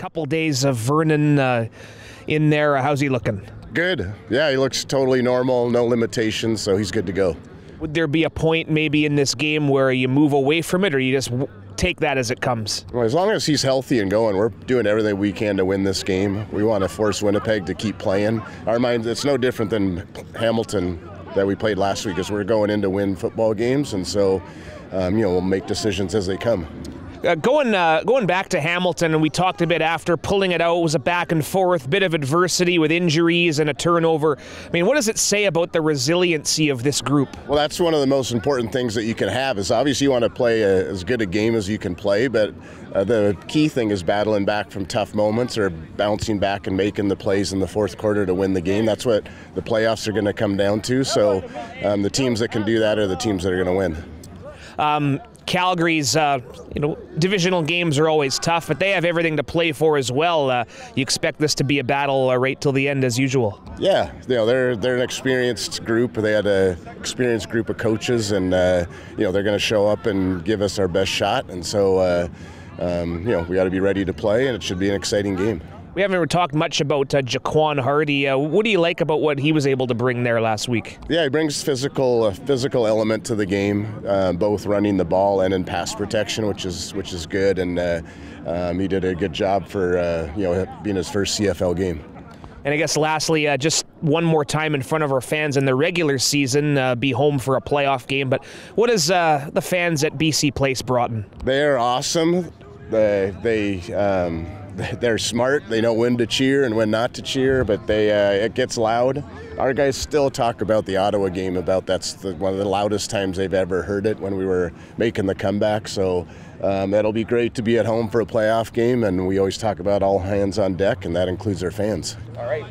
couple days of Vernon uh, in there. How's he looking? Good. Yeah, he looks totally normal, no limitations, so he's good to go. Would there be a point maybe in this game where you move away from it, or you just w- take that as it comes? Well, as long as he's healthy and going, we're doing everything we can to win this game. We want to force Winnipeg to keep playing. Our mind, it's no different than Hamilton that we played last week, as we're going in to win football games, and so um, you know we'll make decisions as they come. Uh, going uh, going back to Hamilton, and we talked a bit after pulling it out. It was a back and forth, bit of adversity with injuries and a turnover. I mean, what does it say about the resiliency of this group? Well, that's one of the most important things that you can have. Is obviously you want to play a, as good a game as you can play, but uh, the key thing is battling back from tough moments or bouncing back and making the plays in the fourth quarter to win the game. That's what the playoffs are going to come down to. So um, the teams that can do that are the teams that are going to win. Um, Calgary's, uh, you know, divisional games are always tough, but they have everything to play for as well. Uh, you expect this to be a battle uh, right till the end, as usual. Yeah, you know they're they're an experienced group. They had an experienced group of coaches, and uh, you know they're going to show up and give us our best shot. And so, uh, um, you know, we got to be ready to play, and it should be an exciting game. We haven't talked much about uh, Jaquan Hardy. Uh, what do you like about what he was able to bring there last week? Yeah, he brings physical a physical element to the game, uh, both running the ball and in pass protection, which is which is good. And uh, um, he did a good job for uh, you know being his first CFL game. And I guess lastly, uh, just one more time in front of our fans in the regular season, uh, be home for a playoff game. But what has uh, the fans at BC Place brought in? They're awesome. They they. Um, they're smart. They know when to cheer and when not to cheer, but they uh, it gets loud. Our guys still talk about the Ottawa game about that's the, one of the loudest times they've ever heard it when we were making the comeback. So um, that'll be great to be at home for a playoff game, and we always talk about all hands on deck, and that includes our fans. All right.